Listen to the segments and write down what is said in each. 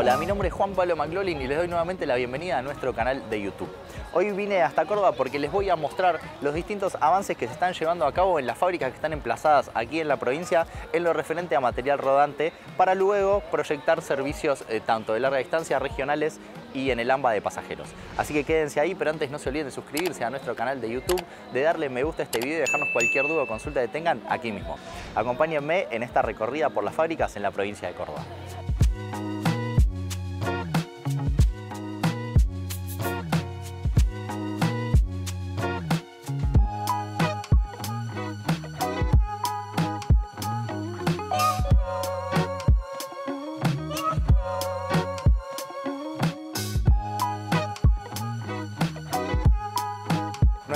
Hola, mi nombre es Juan Pablo McLaughlin y les doy nuevamente la bienvenida a nuestro canal de YouTube. Hoy vine hasta Córdoba porque les voy a mostrar los distintos avances que se están llevando a cabo en las fábricas que están emplazadas aquí en la provincia en lo referente a material rodante para luego proyectar servicios eh, tanto de larga distancia regionales y en el AMBA de pasajeros. Así que quédense ahí, pero antes no se olviden de suscribirse a nuestro canal de YouTube, de darle me gusta a este video y dejarnos cualquier duda o consulta que tengan aquí mismo. Acompáñenme en esta recorrida por las fábricas en la provincia de Córdoba.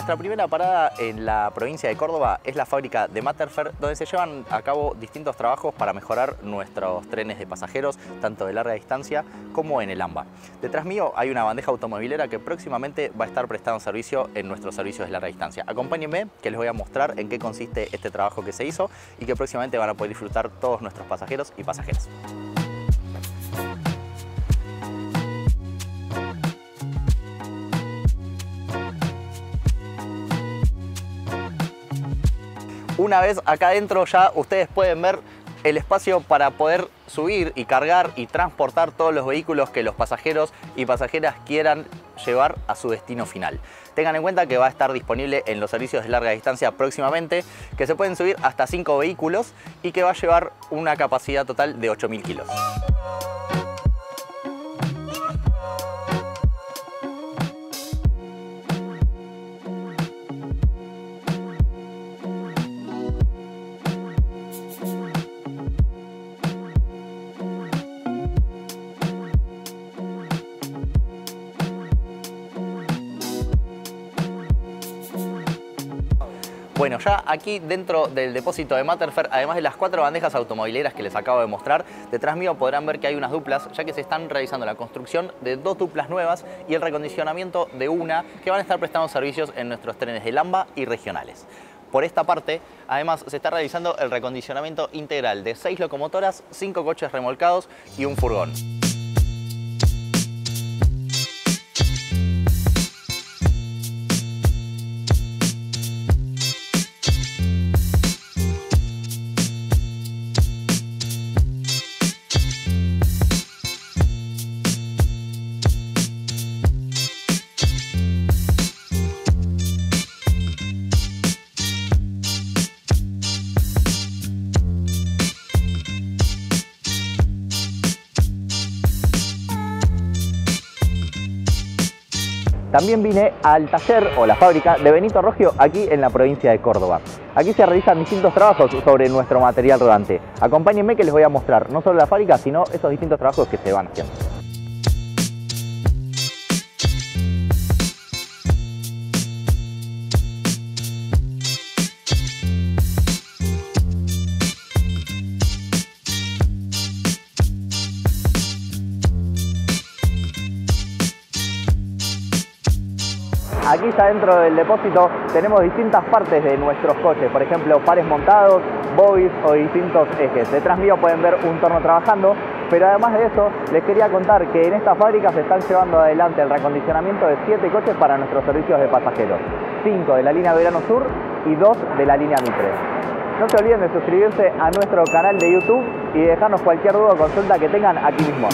Nuestra primera parada en la provincia de Córdoba es la fábrica de Matterfer, donde se llevan a cabo distintos trabajos para mejorar nuestros trenes de pasajeros, tanto de larga distancia como en el AMBA. Detrás mío hay una bandeja automovilera que próximamente va a estar prestando servicio en nuestros servicios de larga distancia. Acompáñenme que les voy a mostrar en qué consiste este trabajo que se hizo y que próximamente van a poder disfrutar todos nuestros pasajeros y pasajeras. Una vez acá adentro ya ustedes pueden ver el espacio para poder subir y cargar y transportar todos los vehículos que los pasajeros y pasajeras quieran llevar a su destino final. Tengan en cuenta que va a estar disponible en los servicios de larga distancia próximamente, que se pueden subir hasta 5 vehículos y que va a llevar una capacidad total de 8.000 kilos. Bueno, ya aquí dentro del depósito de Matterfer, además de las cuatro bandejas automovileras que les acabo de mostrar, detrás mío podrán ver que hay unas duplas, ya que se están realizando la construcción de dos duplas nuevas y el recondicionamiento de una que van a estar prestando servicios en nuestros trenes de Lamba y regionales. Por esta parte, además, se está realizando el recondicionamiento integral de seis locomotoras, cinco coches remolcados y un furgón. También vine al taller o la fábrica de Benito Rogio aquí en la provincia de Córdoba. Aquí se realizan distintos trabajos sobre nuestro material rodante. Acompáñenme que les voy a mostrar no solo la fábrica, sino esos distintos trabajos que se van haciendo. Aquí ya dentro del depósito tenemos distintas partes de nuestros coches, por ejemplo pares montados, bobbies o distintos ejes. Detrás mío pueden ver un torno trabajando, pero además de eso les quería contar que en esta fábrica se están llevando adelante el recondicionamiento de 7 coches para nuestros servicios de pasajeros, 5 de la línea Verano Sur y 2 de la línea Mitre. No se olviden de suscribirse a nuestro canal de YouTube y dejarnos cualquier duda o consulta que tengan aquí mismo.